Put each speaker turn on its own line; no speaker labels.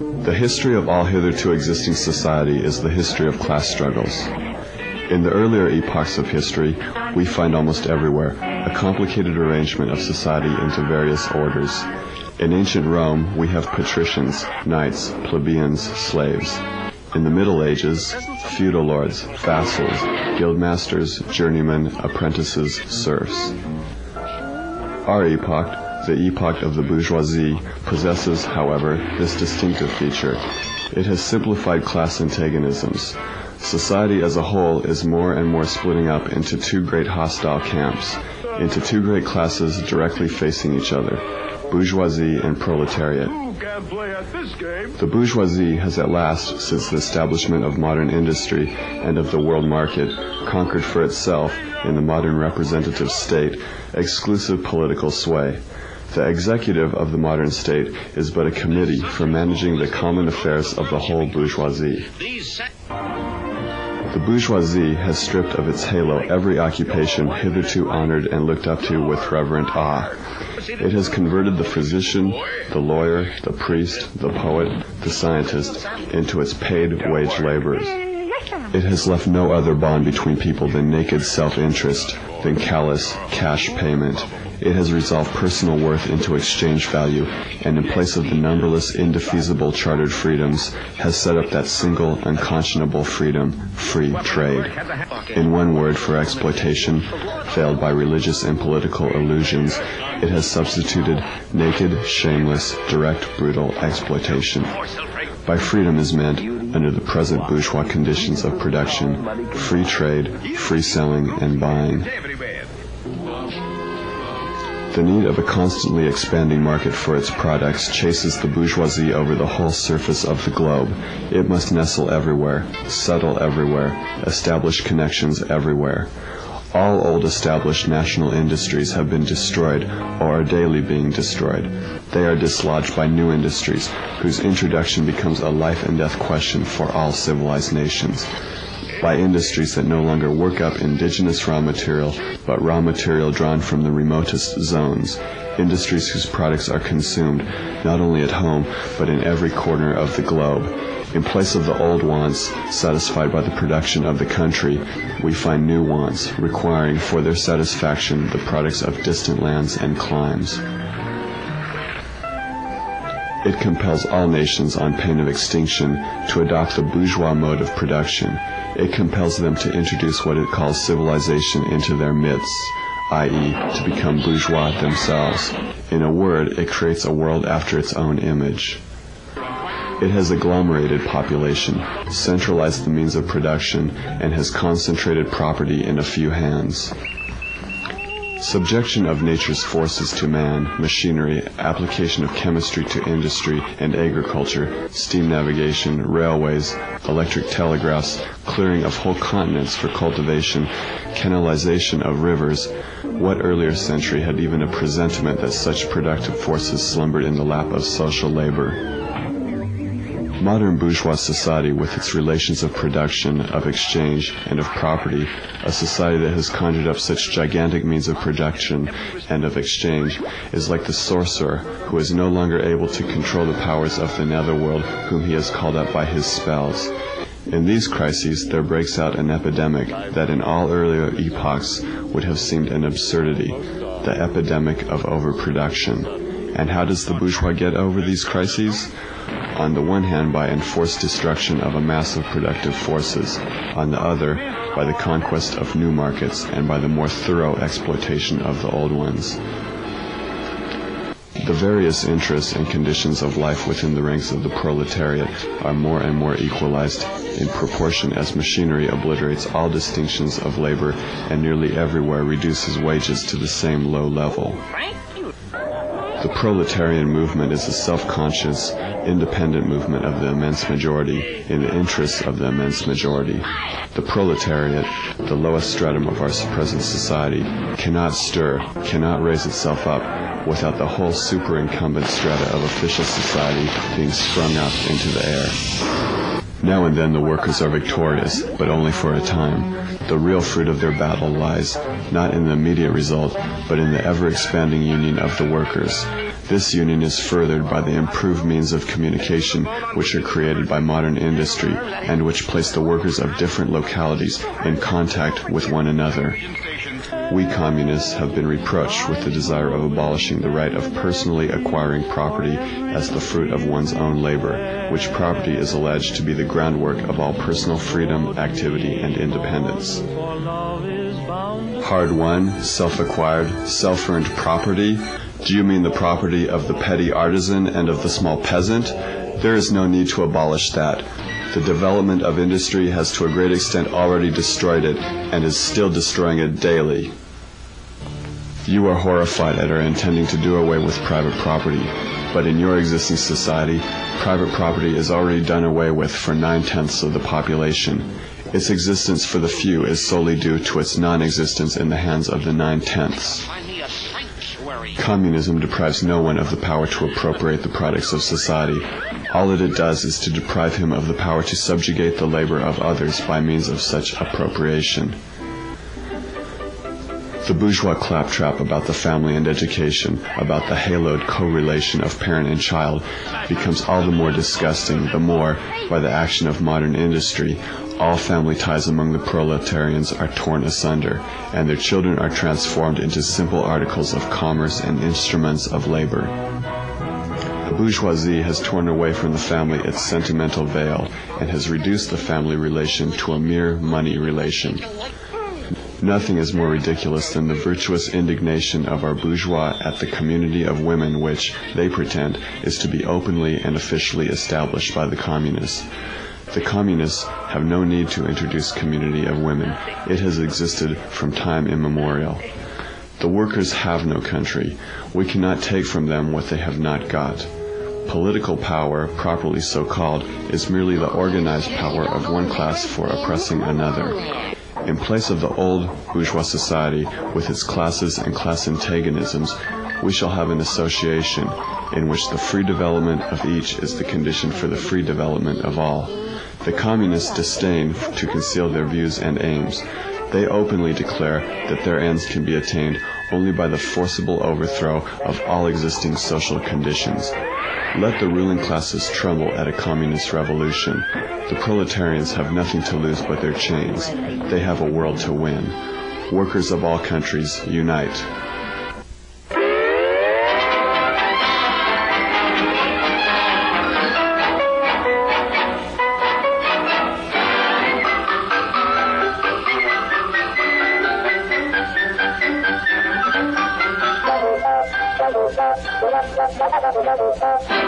The history of all hitherto existing society is the history of class struggles. In the earlier epochs of history, we find almost everywhere a complicated arrangement of society into various orders. In ancient Rome, we have patricians, knights, plebeians, slaves. In the Middle Ages, feudal lords, vassals, guildmasters, journeymen, apprentices, serfs. Our epoch, the epoch of the bourgeoisie, possesses, however, this distinctive feature. It has simplified class antagonisms. Society as a whole is more and more splitting up into two great hostile camps, into two great classes directly facing each other, bourgeoisie and proletariat. The bourgeoisie has at last, since the establishment of modern industry and of the world market, conquered for itself, in the modern representative state, exclusive political sway. The executive of the modern state is but a committee for managing the common affairs of the whole bourgeoisie. The bourgeoisie has stripped of its halo every occupation hitherto honored and looked up to with reverent awe. It has converted the physician, the lawyer, the priest, the poet, the scientist into its paid wage laborers. It has left no other bond between people than naked self-interest, than callous cash payment. It has resolved personal worth into exchange value, and in place of the numberless indefeasible chartered freedoms, has set up that single unconscionable freedom, free trade. In one word for exploitation, failed by religious and political illusions, it has substituted naked, shameless, direct, brutal exploitation. By freedom is meant, under the present bourgeois conditions of production, free trade, free selling and buying. The need of a constantly expanding market for its products chases the bourgeoisie over the whole surface of the globe. It must nestle everywhere, settle everywhere, establish connections everywhere. All old established national industries have been destroyed or are daily being destroyed. They are dislodged by new industries, whose introduction becomes a life and death question for all civilized nations by industries that no longer work up indigenous raw material, but raw material drawn from the remotest zones, industries whose products are consumed not only at home, but in every corner of the globe. In place of the old wants satisfied by the production of the country, we find new wants requiring for their satisfaction the products of distant lands and climes. It compels all nations on pain of extinction to adopt the bourgeois mode of production. It compels them to introduce what it calls civilization into their midst, i.e., to become bourgeois themselves. In a word, it creates a world after its own image. It has agglomerated population, centralized the means of production, and has concentrated property in a few hands. Subjection of nature's forces to man, machinery, application of chemistry to industry and agriculture, steam navigation, railways, electric telegraphs, clearing of whole continents for cultivation, canalization of rivers, what earlier century had even a presentiment that such productive forces slumbered in the lap of social labor? Modern bourgeois society, with its relations of production, of exchange, and of property, a society that has conjured up such gigantic means of production and of exchange, is like the sorcerer who is no longer able to control the powers of the netherworld whom he has called up by his spells. In these crises there breaks out an epidemic that in all earlier epochs would have seemed an absurdity, the epidemic of overproduction. And how does the bourgeois get over these crises? On the one hand by enforced destruction of a mass of productive forces, on the other by the conquest of new markets and by the more thorough exploitation of the old ones. The various interests and conditions of life within the ranks of the proletariat are more and more equalized in proportion as machinery obliterates all distinctions of labor and nearly everywhere reduces wages to the same low level. The proletarian movement is a self-conscious, independent movement of the immense majority in the interests of the immense majority. The proletariat, the lowest stratum of our present society, cannot stir, cannot raise itself up without the whole superincumbent strata of official society being sprung up into the air. Now and then the workers are victorious, but only for a time. The real fruit of their battle lies not in the immediate result, but in the ever expanding union of the workers. This union is furthered by the improved means of communication which are created by modern industry and which place the workers of different localities in contact with one another. We communists have been reproached with the desire of abolishing the right of personally acquiring property as the fruit of one's own labor, which property is alleged to be the groundwork of all personal freedom, activity, and independence. Hard won, self acquired, self earned property? Do you mean the property of the petty artisan and of the small peasant? There is no need to abolish that. The development of industry has to a great extent already destroyed it and is still destroying it daily. You are horrified at our intending to do away with private property, but in your existing society, private property is already done away with for nine tenths of the population. Its existence for the few is solely due to its non existence in the hands of the nine tenths. Communism deprives no one of the power to appropriate the products of society. All that it does is to deprive him of the power to subjugate the labor of others by means of such appropriation. The bourgeois claptrap about the family and education, about the haloed co-relation of parent and child, becomes all the more disgusting the more, by the action of modern industry, all family ties among the proletarians are torn asunder, and their children are transformed into simple articles of commerce and instruments of labor. Bourgeoisie has torn away from the family its sentimental veil and has reduced the family relation to a mere money relation. Nothing is more ridiculous than the virtuous indignation of our bourgeois at the community of women which, they pretend, is to be openly and officially established by the communists. The communists have no need to introduce community of women. It has existed from time immemorial. The workers have no country. We cannot take from them what they have not got. Political power, properly so called, is merely the organized power of one class for oppressing another. In place of the old bourgeois society, with its classes and class antagonisms, we shall have an association in which the free development of each is the condition for the free development of all. The communists disdain to conceal their views and aims. They openly declare that their ends can be attained only by the forcible overthrow of all existing social conditions. Let the ruling classes tremble at a communist revolution. The proletarians have nothing to lose but their chains. They have a world to win. Workers of all countries, unite.
どうぞ。